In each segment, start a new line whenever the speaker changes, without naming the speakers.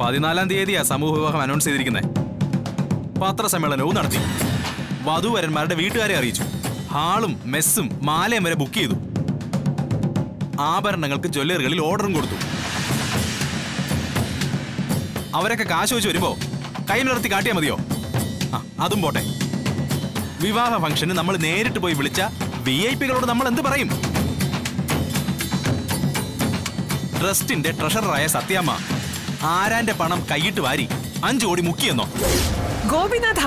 പതിനാലാം തീയതിയാ സമൂഹ വിവാഹം അനൗൺസ് ചെയ്തിരിക്കുന്നത് പത്രസമ്മേളനവും നടത്തി. വധുവരന്മാരുടെ വീട്ടുകാരെ അറിയിച്ചു. ഹാളും മെസ്സും മാലയും വരെ ബുക്ക് ചെയ്തു. ആഭരണങ്ങൾക്ക് ജ്വല്ലറികളിൽ ഓർഡറും കൊടുത്തു. അവരൊക്കെ കാശ് വെച്ച് വരുമ്പോ കൈ നിർത്തി കാട്ടിയാ മതിയോ? ആ അതും പോട്ടെ. വിവാഹ ഫംഗ്ഷന് നമ്മൾ നേരിട്ട് പോയി വിളിച്ച വി ഐ പികളോട് നമ്മൾ എന്ത് പറയും? ട്രസ്റ്റിന്റെ ട്രഷററായ സത്യാമ്മ ആരാന്റെ പണം കൈയിട്ട് വാരി അഞ്ചു കോടി മുക്കിയെന്നോ?
ഗോപിനാഥ.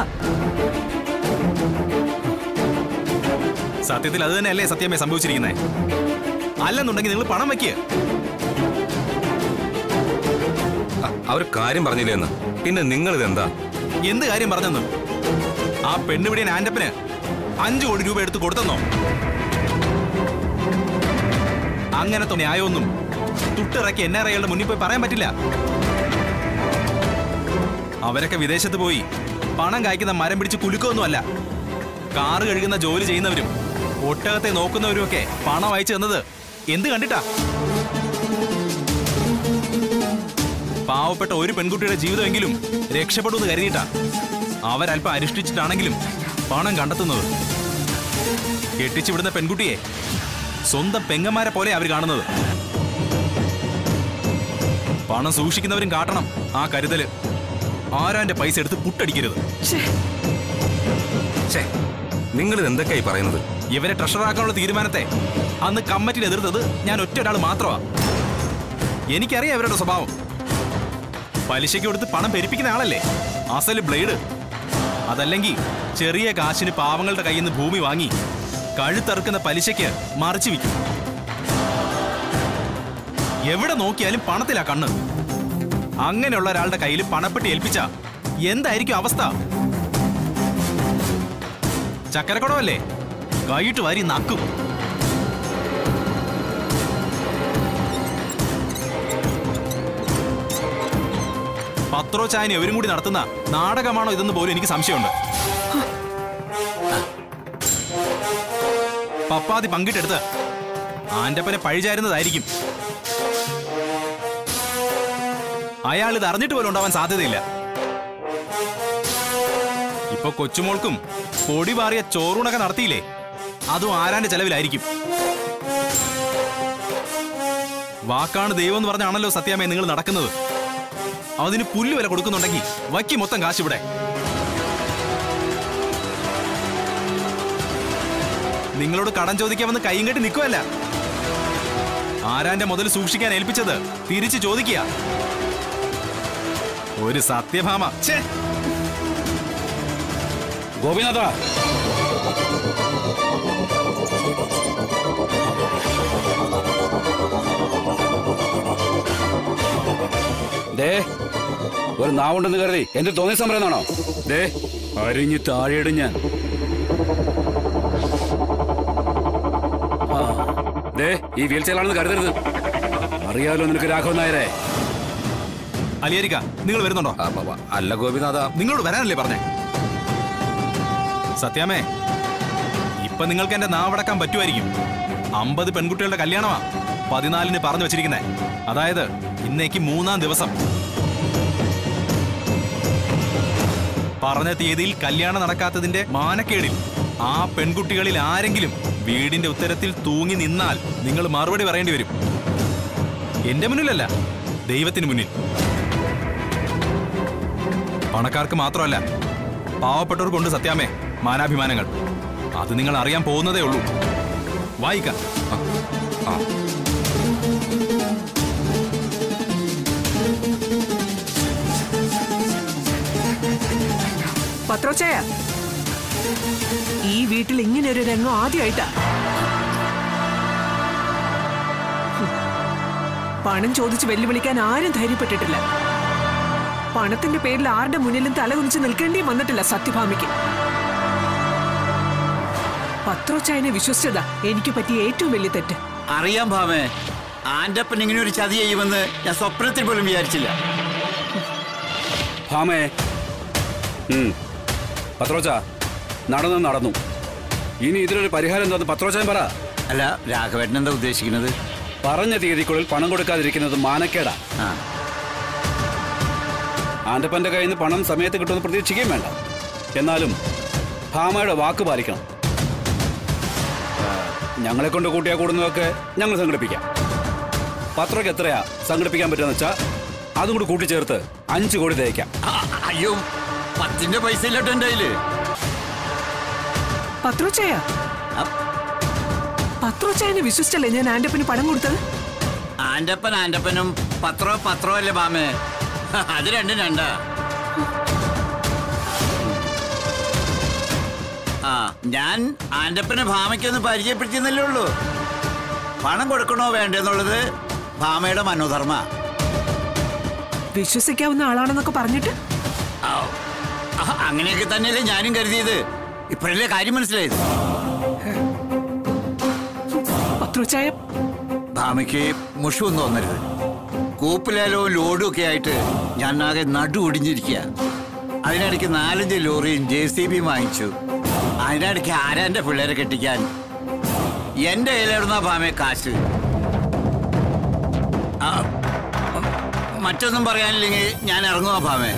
സത്യത്തിൽ അത് തന്നെയല്ലേ സത്യമേ സംഭവിച്ചിരിക്കുന്നേ? അല്ലെന്നുണ്ടെങ്കിൽ നിങ്ങൾ പണം വയ്ക്കുക
അവർ കാര്യം പറഞ്ഞില്ലേന്ന്. പിന്നെ നിങ്ങൾ ഇതെന്താ
എന്ത് കാര്യം പറഞ്ഞെന്ന്? ആ പെണ്ണുപിടിയൻ ആന്റപ്പന് അഞ്ചു കോടി രൂപ എടുത്ത് കൊടുത്തെന്നോ? അങ്ങനത്തെ ന്യായമൊന്നും തുട്ടിറക്കി എൻ ആർ ഐകളുടെ മുന്നിൽ പോയി പറയാൻ പറ്റില്ല. അവരൊക്കെ വിദേശത്ത് പോയി. പണം കായ്ക്കുന്ന മരം പിടിച്ച് കുലുക്കൊന്നുമല്ല. കാറ് കഴുകുന്ന ജോലി ചെയ്യുന്നവരും ഒട്ടകത്തെ നോക്കുന്നവരും ഒക്കെ പണം അയച്ചു തന്നത് എന്ത് കണ്ടിട്ടാ? പാവപ്പെട്ട ഒരു പെൺകുട്ടിയുടെ ജീവിതമെങ്കിലും രക്ഷപ്പെടുമെന്ന് കരുതിയിട്ടാ. അവരല്പം അരിഷ്ടിച്ചിട്ടാണെങ്കിലും പണം കണ്ടെത്തുന്നത്. കെട്ടിച്ചുവിടുന്ന പെൺകുട്ടിയെ സ്വന്തം പെങ്ങന്മാരെ പോലെ അവർ കാണുന്നത്. പണം സൂക്ഷിക്കുന്നവരും കാട്ടണം ആ കരുതൽ. ആരാന്റെ പൈസ എടുത്ത് പുട്ടടിക്കരുത്.
നിങ്ങൾ ഇത് എന്തൊക്കെയായി പറയുന്നത്?
ഇവരെ ട്രഷറാക്കാനുള്ള തീരുമാനത്തെ? അന്ന് കമ്മിറ്റിയിൽ എതിർത്തത് ഞാൻ ഒറ്റ ഒരാൾ മാത്രമാ. എനിക്കറിയാം ഇവരുടെ സ്വഭാവം. പലിശയ്ക്ക് കൊടുത്ത് പണം പെരുപ്പിക്കുന്ന ആളല്ലേ? അസൽ ബ്ലേഡ്. അതല്ലെങ്കിൽ ചെറിയ കാശിന് പാവങ്ങളുടെ കയ്യിൽ നിന്ന് ഭൂമി വാങ്ങി കഴുത്തറുക്കുന്ന പലിശയ്ക്ക് മറിച്ചു വിൽക്കും. എവിടെ നോക്കിയാലും പണത്തിലാ കണ്ണ്. അങ്ങനെയുള്ള ഒരാളുടെ കയ്യിൽ പണപ്പെട്ടി ഏൽപ്പിച്ച എന്തായിരിക്കും അവസ്ഥ? ചക്കരക്കുടമല്ലേ? കൈയിട്ട് വാരി നക്കും. പത്രോ ചായനെ അവരും കൂടി നടത്തുന്ന നാടകമാണോ ഇതെന്ന് പോലും എനിക്ക് സംശയമുണ്ട്. പപ്പാതി പങ്കിട്ടെടുത്ത് ആന്റപ്പനെ പഴിചാരുന്നതായിരിക്കും. അയാൾ ഇത് അറിഞ്ഞിട്ട് പോലും ഉണ്ടാവാൻ സാധ്യതയില്ല. ഇപ്പൊ കൊച്ചുമോൾക്കും പൊടി പാറിയ ചോറൂണൊക്കെ നടത്തിയില്ലേ? അതും ആരാന്റെ ചെലവിലായിരിക്കും? വാക്കാണ് ദൈവം എന്ന് പറഞ്ഞാണല്ലോ സത്യാമേ നിങ്ങൾ നടക്കുന്നത്. അതിന് പുല്ല് വില കൊടുക്കുന്നുണ്ടെങ്കിൽ വയ്ക്ക് മൊത്തം കാശ് ഇവിടെ. നിങ്ങളോട് കടം ചോദിക്കാൻ വന്ന് കൈയും കെട്ടി നിൽക്കുമല്ല ആരാന്റെ മുതൽ സൂക്ഷിക്കാൻ ഏൽപ്പിച്ചത് തിരിച്ചു ചോദിക്കുക. ഒരു സത്യഭാമ.
ഗോപിനാഥ. ദേ ഒരു നാവുണ്ടെന്ന് കരുതി. എന്റെ തോന്നിയ സമരന്നാണോ ദേ അരിഞ്ഞു താഴെയിടും ഞാൻ. ദേ ഈ വീൽ ചെയറാണെന്ന് കരുതരുത്. അറിയാലോ നിനക്ക് രാഘവൻ നായരെ.
അലിയരിക്ക നിങ്ങൾ വരുന്നുണ്ടോ?
അല്ല ഗോപിനാഥ.
നിങ്ങളോട് വരാനല്ലേ പറഞ്ഞേ? സത്യാമേ ഇപ്പൊ നിങ്ങൾക്ക് എന്റെ നാവടക്കാൻ പറ്റുമായിരിക്കും. അമ്പത് പെൺകുട്ടികളുടെ കല്യാണമാ പതിനാലിന് പറഞ്ഞു വെച്ചിരിക്കുന്നേ. അതായത് ഇന്നേക്ക് മൂന്നാം ദിവസം. പറഞ്ഞ തീയതിയിൽ കല്യാണം നടക്കാത്തതിന്റെ മാനക്കേടിൽ ആ പെൺകുട്ടികളിൽ ആരെങ്കിലും വീടിന്റെ ഉത്തരത്തിൽ തൂങ്ങി നിന്നാൽ നിങ്ങൾ മറുപടി പറയേണ്ടി വരും. എന്റെ മുന്നിലല്ല ദൈവത്തിന് മുന്നിൽ. പണക്കാർക്ക് മാത്രമല്ല പാവപ്പെട്ടവർക്കുണ്ട് സത്യാമേ മാനാഭിമാനങ്ങൾ. അത് നിങ്ങൾ അറിയാൻ പോകുന്നതേ ഉള്ളൂ. വായിക്കാം.
പത്രോച്ചയ ഈ വീട്ടിൽ ഇങ്ങനെ ഒരു രംഗം ആദ്യമായിട്ടാ. പണം ചോദിച്ച് വെല്ലുവിളിക്കാൻ ആരും ധൈര്യപ്പെട്ടിട്ടില്ല. പണത്തിന്റെ പേരിൽ ആരുടെ മുന്നിലും തലകുനിച്ച് നിൽക്കേണ്ടി നിൽക്കേണ്ടിയും വന്നിട്ടില്ല സത്യഭാമിക്ക് പത്രോച്ചായനെ വിശ്വസിച്ചതാ എനിക്ക് പറ്റിയ ഏറ്റവും വലിയ തെറ്റ്.
അറിയാം ഭാമേ ആന്റപ്പൻ ഇങ്ങനെ ഒരു ചതി ചെയ്യുമെന്ന് ഞാൻ സ്വപ്നത്തിൽ പോലും വിചാരിച്ചില്ല.
ഭാമേ. പത്രോച്ച നടന്നു നടന്നു. ഇനി ഇതിനൊരു പരിഹാരം എന്താന്ന് പത്രോച്ചാൻ പറ.
അല്ല രാഘവേട്ടൻ എന്താ ഉദ്ദേശിക്കുന്നത്?
പറഞ്ഞ തീയതിക്കുള്ളിൽ പണം കൊടുക്കാതിരിക്കുന്നത് മാനക്കേടാ.
ആ.
ആന്റപ്പന്റെ കയ്യിൽ നിന്ന് പണം സമയത്ത് കിട്ടുമെന്ന് പ്രതീക്ഷിക്കുകയും വേണ്ട. എന്നാലും ഭാമയുടെ വാക്ക് പാലിക്കണം. ഞങ്ങളെ കൊണ്ട് കൂട്ടിയാ കൂടുന്നതൊക്കെ ഞങ്ങൾ സംഘടിപ്പിക്കാം. പത്രക്ക് എത്രയാ സംഘടിപ്പിക്കാൻ പറ്റുമെന്ന് വെച്ചാൽ അതും കൂടി കൂട്ടിച്ചേർത്ത് അഞ്ചു കോടി തേക്കാം.
അയ്യോ പത്തിന്റെ പൈസ ഇല്ലട്ടോ എന്റെ കയ്യിൽ.
പത്രോച്ചയ? വിശ്വസിച്ചല്ലേ ഞാൻ ആന്റപ്പന് പണം കൊടുത്തത്?
ആന്റപ്പൻ ആന്റപ്പനും പത്രോ പത്രോ അല്ലേ മാമേ അത് രണ്ടും രണ്ടാ. ആ ഞാൻ ആന്റപ്പനെ ഭാമയ്ക്കൊന്ന് പരിചയപ്പെടുത്തിയെന്നല്ലേ ഉള്ളൂ. പണം കൊടുക്കണോ വേണ്ടെന്നുള്ളത് ഭാമയുടെ മനോധർമ്മ.
വിശ്വസിക്കാവുന്ന ആളാണെന്നൊക്കെ പറഞ്ഞിട്ട്?
അങ്ങനെയൊക്കെ തന്നെയല്ലേ ഞാനും കരുതിയത്. ഇപ്പോഴല്ലേ കാര്യം മനസ്സിലായത്. ഭാമയ്ക്ക് മുഷൊന്നും തോന്നരുത് കൂപ്പിലേലോ ലോഡും ഒക്കെ ആയിട്ട് ഞാൻ ആകെ നടു ഒടിഞ്ഞിരിക്കുക അതിനിടയ്ക്ക് നാലഞ്ച് ലോറിയും ജെ സി ബിയും വാങ്ങിച്ചു. അതിനിടയ്ക്ക് ആരാന്റെ പിള്ളേരെ കെട്ടിക്കാൻ? എന്റെ കയ്യിലിടുന്ന പാമേ കാശ്. ആ, മറ്റൊന്നും പറയാനില്ലെങ്കിൽ ഞാൻ ഇറങ്ങുക ഭാമേ.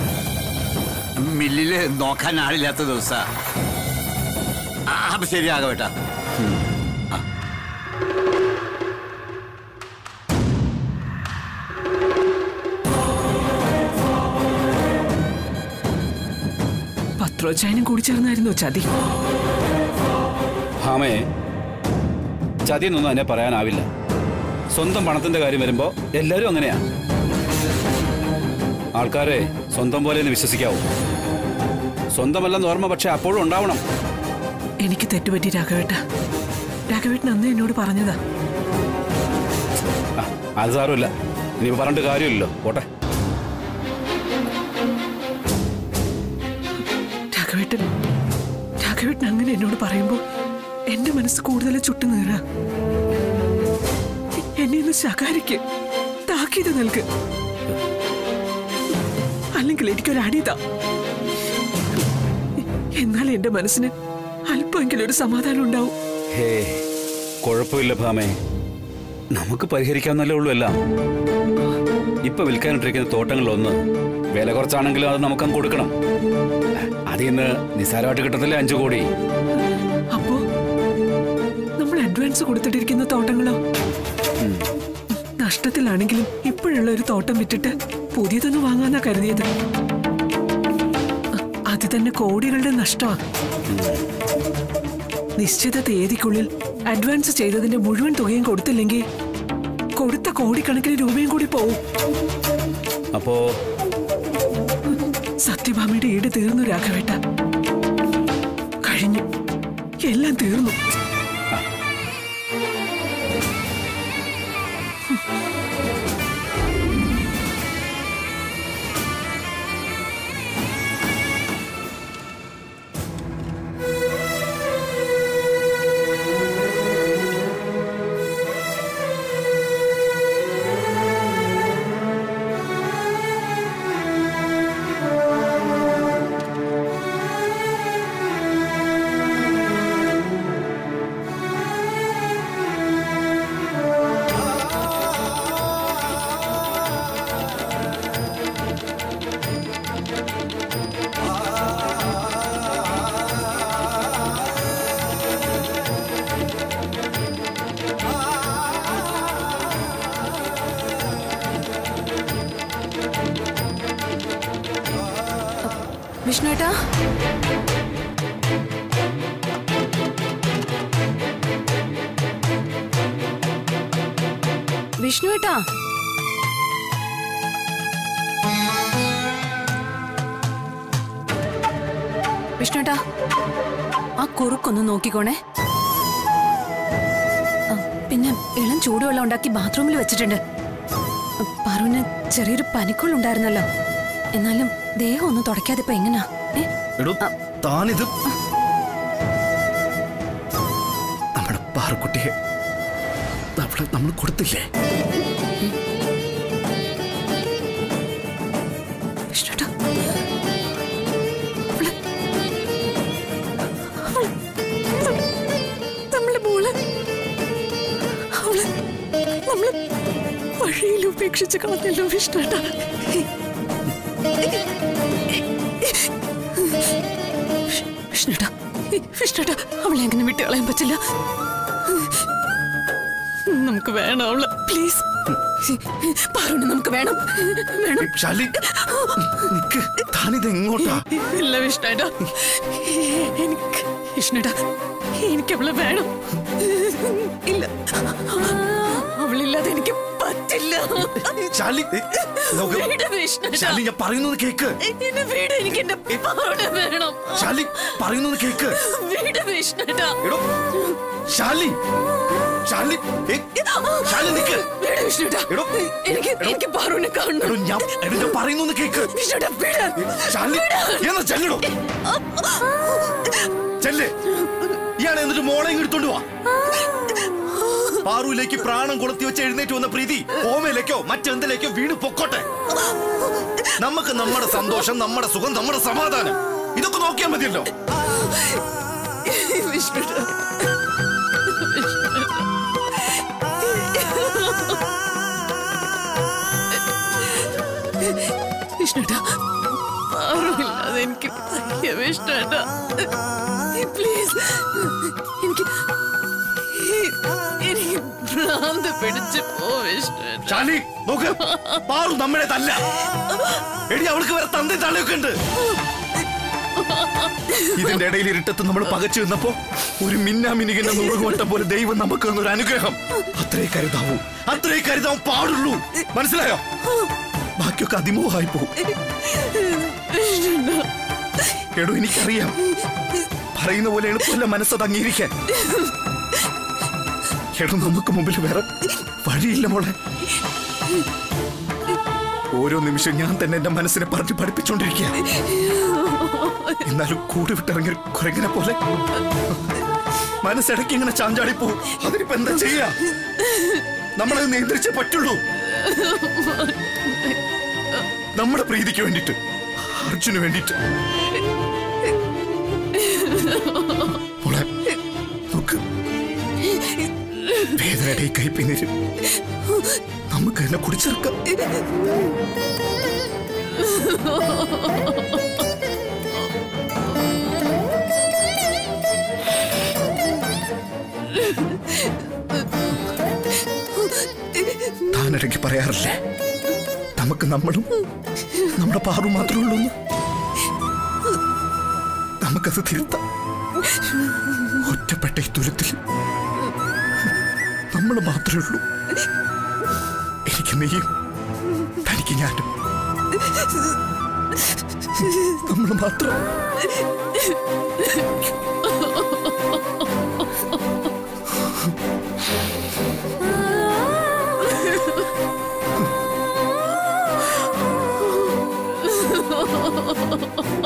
മില്ലിൽ നോക്കാൻ ആളില്ലാത്ത ദിവസ. അപ്പൊ ശരിയാകട്ടെ
പത്രോച്ചായനും കൂടി ചേർന്നായിരുന്നു ചതി?
ഭാമയെ ചതിയെന്നൊന്നും എന്നെ പറയാനാവില്ല. സ്വന്തം പണത്തിന്റെ കാര്യം വരുമ്പോ എല്ലാരും അങ്ങനെയാ. ആൾക്കാരെ സ്വന്തം പോലെ വിശ്വസിക്കാവൂ. സ്വന്തമല്ലെന്ന് ഓർമ്മ പക്ഷെ അപ്പോഴും ഉണ്ടാവണം.
എനിക്ക് തെറ്റുപറ്റി രാഘവേട്ട. രാഘവേട്ടൻ അന്ന് എന്നോട് പറഞ്ഞതാ.
അത് സാരമില്ല. ഇനി പറഞ്ഞിട്ട് കാര്യമില്ലല്ലോ. പോട്ടെ.
എന്നോട് പറയുമ്പോൾ എന്റെ മനസ്സ് കൂടുതൽ ചുട്ടു നേറ. എന്നെ ഒന്ന് ശകാരിക്ക്. താക്കീത് നൽക് അല്ലെങ്കിൽ എനിക്കൊരു അടിതാ എന്നാൽ എന്റെ മനസ്സിന് അല്പമെങ്കിലും ഒരു സമാധാനം ഉണ്ടാവും.
ഹേ കുഴപ്പമില്ല ഭാമേ. നമുക്ക് പരിഹരിക്കാവുന്നല്ലേ ഉള്ളൂ എല്ലാം. ഇപ്പൊ വിൽക്കാനിട്ടിരിക്കുന്ന തോട്ടങ്ങളിലൊന്ന് വില കുറച്ചാണെങ്കിലും അത് നമുക്കങ്ങ് കൊടുക്കണം. അതിൽ നിന്ന് നിസ്സാരമായിട്ട് കിട്ടത്തില്ല അഞ്ചു കോടി?
കൊടുത്തിട്ടിരിക്കുന്ന തോട്ടങ്ങളോ? നഷ്ടത്തിലാണെങ്കിലും ഇപ്പോഴുള്ള ഒരു തോട്ടം വിറ്റിട്ട് പുതിയതൊന്ന് വാങ്ങാന്നാ കരുതിയത്. അത് തന്നെ കോടികളുടെ നഷ്ടമാ. നിശ്ചിത തീയതിക്കുള്ളിൽ അഡ്വാൻസ് ചെയ്തതിന്റെ മുഴുവൻ തുകയും കൊടുത്തില്ലെങ്കിൽ കൊടുത്ത കോടിക്കണക്കിന് രൂപയും കൂടി പോവും.
അപ്പോ?
സത്യഭാമയുടെ ഈട് തീർന്നു രാഘവേട്ട. കഴിഞ്ഞു. എല്ലാം തീർന്നു.
വിഷ്ണുവേട്ടാ? വിഷ്ണുട്ടാ വിഷ്ണുവേട്ടാ ആ കുറുക്കൊന്ന് നോക്കിക്കോണേ. പിന്നെ ഇളം ചൂടുവെള്ളം ഉണ്ടാക്കി ബാത്റൂമിൽ വെച്ചിട്ടുണ്ട്. പാറുവിന് ചെറിയൊരു പനിക്കുള്ളുണ്ടായിരുന്നല്ലോ എന്നാലും ദേഹം ഒന്നും തുടക്കാതെ ഇപ്പൊ എങ്ങനാ?
താനിത്. നമ്മുടെ പാറക്കുട്ടിയെ നമ്മൾ കൊടുത്തില്ലേ?
ഉപേക്ഷിച്ച് കളഞ്ഞല്ലോ വിഷ്ണുട്ടാ
വിഷ്ണുട്ടാ വിഷ്ണുട്ടാ അവളെ അങ്ങനെ വിട്ടു കളയാൻ പറ്റില്ല? നമുക്ക് വേണം അവൾ പ്ലീസ് നമുക്ക് വേണം വേണം.
ശാലി നിക്ക് താനിത് എങ്ങോട്ടാ?
ഇല്ല വിഷ്ണുട്ടാ. എനിക്ക് വിഷ്ണുട്ടാ എനിക്ക് അവളെ വേണം. ഇല്ല. അവളില്ലാതെ എനിക്ക് പറ്റില്ല
ചാലി നോക്ക്.
വീട്
ഞാൻ പറയുന്നത് കേക്ക്.
എന്റെ വീട് എനിക്ക് എന്റെ വേണം.
ചാലി പറയുന്നത് കേക്ക്.
വീട് വിഷ്ണുട്ടാ.
ചാലി ചാലി ഏ, നിക്ക്.
വീട് വിഷ്ണുട്ടാ. എനിക്ക് എനിക്ക്
എടോ
കാണണം.
ഞാൻ ഞാൻ പറയുന്നത് കേക്ക്.
വിഷ്ണുട്ടാ വീട്.
ചാലി എന്നാ ചെല്ലടോ. ചെല്ല്. ഇയാളെ എന്നിട്ട് മോളെ ഇങ്ങെടുത്തോണ്ട് വാ. പാറുവിലേക്ക് പ്രാണം കൊളുത്തി വെച്ച് എഴുന്നേറ്റ് വന്ന പ്രീതി ഓമയിലേക്കോ മറ്റെന്തിലേക്കോ വീണ് പൊക്കോട്ടെ. നമുക്ക് നമ്മുടെ സന്തോഷം നമ്മുടെ സുഖം നമ്മുടെ സമാധാനം. ഇതൊക്കെ നോക്കിയാൽ മതിയല്ലോ.
എനിക്ക് പ്ലീസ് എനിക്ക് ഭ്രാന്ത് പിടിച്ച് പോ
നോക്ക്. പാറു നമ്മളെ തല്ല. എടി അവൾക്ക് വേറെ തന്തി തള്ളിയൊക്കെ ഉണ്ട്. ഇതിന്റെ ഇടയിൽ ഇരുട്ടത്ത് നമ്മൾ പകച്ചു നിന്നപ്പോ ഒരു മിന്നാമിനികിന്റെ നുറുകുവട്ടം പോലെ ദൈവം നമുക്ക് ഒരു അനുഗ്രഹം. അത്രേ കരുതാവൂ. അത്രേ കരുതാവും പാടുള്ളൂ. മനസ്സിലായോ? ബാക്കിയൊക്കെ അതിമോഹമായി പോകും. എടോ എനിക്കറിയാം. പറയുന്ന പോലെ എളുപ്പമല്ല മനസ്സത് അംഗീകരിക്കാൻ. എടോ നമുക്ക് മുമ്പിൽ വേറെ വഴിയില്ല മോളെ. ഓരോ നിമിഷം ഞാൻ തന്നെ എന്റെ മനസ്സിനെ പറഞ്ഞു പഠിപ്പിച്ചുകൊണ്ടിരിക്കുക എന്നാലും കൂടെ വിട്ടിറങ്ങി കുരങ്ങനെ പോലെ. മനസ്സിടയ്ക്ക് ഇങ്ങനെ ചാഞ്ചാടി പോവും. അതിനിപ്പോ എന്താ ചെയ്യാ? നമ്മളത് നിയന്ത്രിച്ചേ പറ്റുള്ളൂ. നമ്മുടെ പ്രീതിക്ക് വേണ്ടിട്ട് അർജുന് വേണ്ടിട്ട് വേദനയുടെ കൈപ്പിന്നിര് നമുക്ക് തന്നെ കുടിച്ചെടുക്കാം താനിടയ്ക്ക് പറയാറില്ലേ. നമുക്ക് നമ്മളും നമ്മുടെ പാറു മാത്രമേ ഉള്ളൂ. നമുക്കത് തിരുത്താം. ഒറ്റപ്പെട്ട ഈ തുരുത്തിൽ നമ്മൾ മാത്രമേ ഉള്ളൂ. എനിക്ക് നീയും. തനിക്ക് ഞാനും. നമ്മൾ മാത്രം.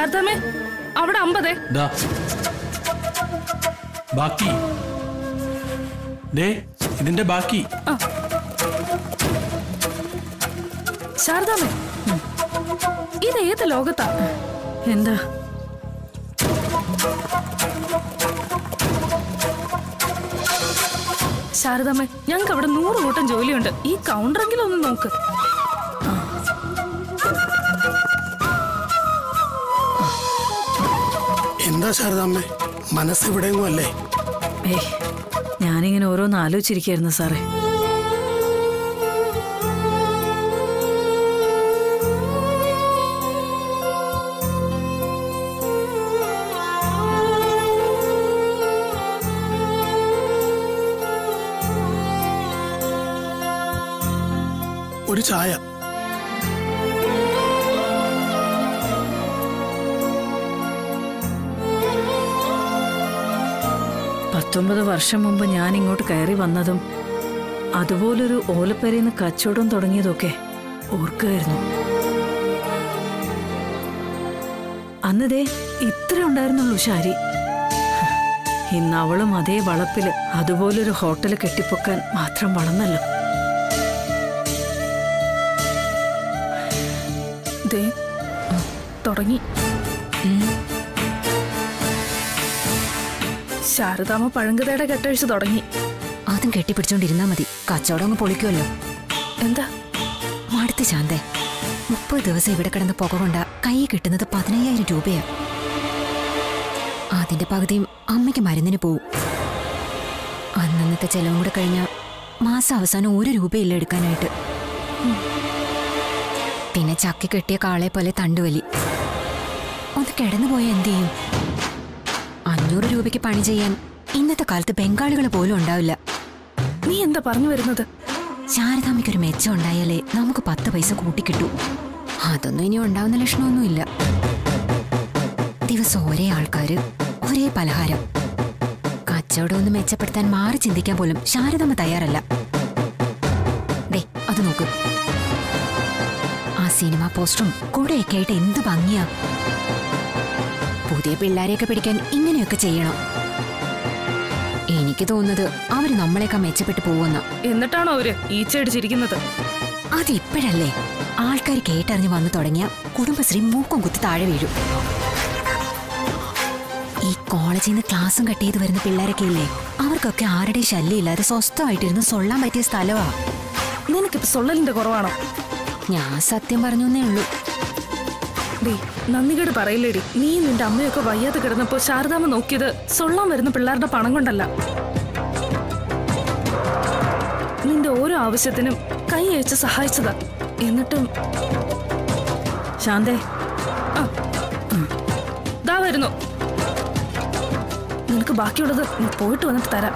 ശാരദാമേ അവിടെ അമ്പതേ.
ബാക്കി. ദേ ഇതിന്റെ ബാക്കി.
ശാരദാമേ ഇത് ഏത് ലോകത്താ? എന്താ? ശാരദാമ്മ ഞങ്ങൾക്ക് അവിടെ നൂറ് കൂട്ടം ജോലിയുണ്ട്. ഈ കൗണ്ടറെങ്കിലും ഒന്ന് നോക്ക്.
എന്താ ശാരദാമ്മേ? മനസ്സെവിടെയെങ്കിലും അല്ലേ
ഏയ് ഞാനിങ്ങനെ ഓരോന്ന് ആലോചിച്ചിരിക്കായിരുന്നു സാറേ.
ഒരു ചായ.
പത്തൊമ്പത് വർഷം മുമ്പ് ഞാൻ ഇങ്ങോട്ട് കയറി വന്നതും അതുപോലൊരു ഓലപ്പരയിന്ന് കച്ചവടം തുടങ്ങിയതൊക്കെ ഓർക്കുകയായിരുന്നു അന്നതേ ഇത്ര ഉണ്ടായിരുന്നുള്ളൂ ശാരി. ഇന്ന് അവളും അതേ വളപ്പിൽ അതുപോലൊരു ഹോട്ടൽ കെട്ടിപ്പൊക്കാൻ മാത്രം വളർന്നല്ലോ
തുടങ്ങി. ശാരദാമ്മ പഴങ്കതയുടെ കെട്ടഴിച്ച് തുടങ്ങി.
അതും കെട്ടിപ്പിടിച്ചോണ്ടിരുന്നാ മതി. കച്ചവടം അങ്ങ് പൊളിക്കുമല്ലോ
എന്താ?
മടുത്ത് ശാന്തേ മുപ്പത് ദിവസം ഇവിടെ കിടന്ന് പുക കൊണ്ട കൈ കിട്ടുന്നത് പതിനയ്യായിരം രൂപയാ. അതിന്റെ പകുതിയും അമ്മയ്ക്ക് മരുന്നിന് പോവും. അന്നന്നത്തെ ചെലവും കൂടെ കഴിഞ്ഞ മാസം അവസാനം ഒരു രൂപയില്ല എടുക്കാനായിട്ട്. പിന്നെ ചക്കി കെട്ടിയ കാളെ പോലെ തണ്ടുവലി. ഒന്ന് കിടന്നുപോയ എന്തു ചെയ്യും? അഞ്ഞൂറ് രൂപയ്ക്ക് പണി ചെയ്യാൻ ഇന്നത്തെ കാലത്ത് ബംഗാളികൾ പോലും ഉണ്ടാവില്ല.
നീ എന്താ പറഞ്ഞു വരുന്നത്?
ശാരദാമ്മയ്ക്ക് ഒരു മെച്ചം ഉണ്ടായാലേ നമുക്ക് പത്ത് പൈസ കൂട്ടിക്കിട്ടൂ. അതൊന്നും ഇനി ഉണ്ടാവുന്ന ലക്ഷണമൊന്നുമില്ല. ദിവസം ഒരേ ആൾക്കാര് ഒരേ പലഹാരം. കച്ചവടം ഒന്ന് മെച്ചപ്പെടുത്താൻ മാറി ചിന്തിക്കാൻ പോലും ശാരദാമ്മ തയ്യാറല്ല. ദേ അത് നോക്ക്. ആ സിനിമ പോസ്റ്ററും കൂടെയൊക്കെ ആയിട്ട് എന്ത് ഭംഗിയാ. പുതിയ പിള്ളേരെയൊക്കെ പിടിക്കാൻ ഇങ്ങനെയൊക്കെ ചെയ്യണം. എനിക്ക് തോന്നുന്നത് അവർ നമ്മളെയൊക്കെ മെച്ചപ്പെട്ടു പോവുന്ന
എന്നിട്ടാണോ അവർ ഈച്ചയടിച്ചിരിക്കുന്നത്
അതിപ്പോഴല്ലേ? ആൾക്കാർ കേട്ടറിഞ്ഞ് വന്നു തുടങ്ങിയ കുടുംബശ്രീ മൂക്കും കുത്തി താഴെ വീഴും. ഈ കോളേജിൽ നിന്ന് ക്ലാസ്സും കട്ട് ചെയ്ത് വരുന്ന പിള്ളേരൊക്കെ ഇല്ലേ? അവർക്കൊക്കെ ആരുടെ ശല്യമില്ലാതെ സ്വസ്ഥമായിട്ടിരുന്ന് സൊള്ളാൻ പറ്റിയ സ്ഥലമാ
നിനക്കിപ്പോ സൊള്ളലിന്റെ കുറവാണോ?
ഞാൻ സത്യം പറഞ്ഞേ ഉള്ളൂ.
ഡേ നന്ദികേട് പറയില്ലേടി. നീ നിന്റെ അമ്മയൊക്കെ വയ്യാതെ കിടന്നപ്പോ ശാരദാമ്മ നോക്കിയത് സൊള്ളാൻ വരുന്ന പിള്ളേരുടെ പണം കൊണ്ടല്ല. നിന്റെ ഓരോ ആവശ്യത്തിനും കൈ അയച്ച് സഹായിച്ചതാ. എന്നിട്ടും
ശാന്തേ.
ദാ വരുന്നു. നിനക്ക് ബാക്കിയുള്ളത് നീ പോയിട്ട് വന്നിട്ട് തരാം.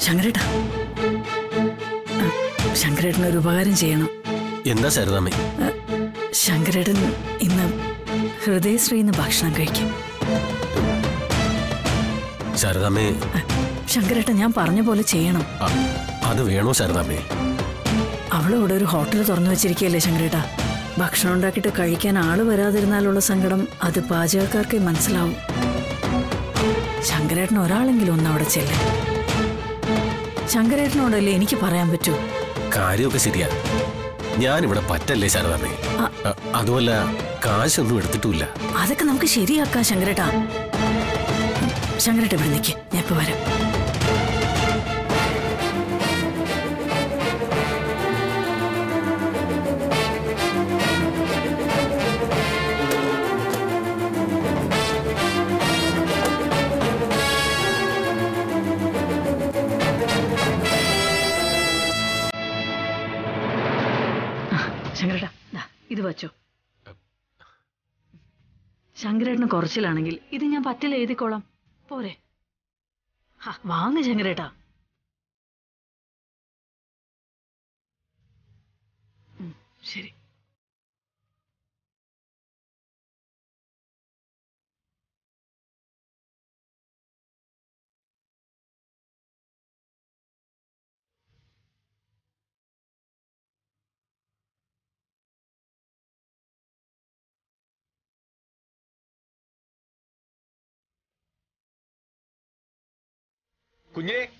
ശങ്കരേട്ടാ. ശങ്കരേട്ടന് ഒരു ഉപകാരം ചെയ്യണം.
എന്താ ശാരദാമ്മേ
ആ, ശങ്കരേട്ടൻ ഇന്ന് ഹൃദയശ്രീന്ന് ഭക്ഷണം കഴിക്കും. ശരതാമേ ശങ്കരേട്ടൻ ഞാൻ പറഞ്ഞ പോലെ ചെയ്യണം.
അത് വേണോ ശരതാമേ
അവളിവിടെ ഒരു ഹോട്ടൽ തുറന്നു വെച്ചിരിക്കുകയല്ലേ ശങ്കരേട്ടാ. ഭക്ഷണം ഉണ്ടാക്കിയിട്ട് കഴിക്കാൻ ആൾ വരാതിരുന്നാലുള്ള സങ്കടം അത് പാചകക്കാർക്ക് മനസ്സിലാവും. ശങ്കരേട്ടൻ ഒരാളെങ്കിലും ഒന്ന് അവിടെ ചെല്ലും. ശങ്കരേട്ടനോടല്ലേ എനിക്ക് പറയാൻ പറ്റൂ?
കാര്യമൊക്കെ ശരിയാ. ഞാനിവിടെ പറ്റല്ലേ ശാരദാമേ അതുമല്ല കാശൊന്നും എടുത്തിട്ടില്ല
അതൊക്കെ നമുക്ക് ശരിയാക്കാം ശങ്കരേട്ടാ. ശങ്കരേട്ട ഇവിടെ നിൽക്കേ ഞാൻ ഇപ്പൊ വരാം. കുറച്ചിലാണെങ്കിൽ ഇത് ഞാൻ പറ്റില്ല എഴുതിക്കോളാം. പോരെ. വാങ്ങ ശങ്കരേട്ടാ. ശരി.
Куне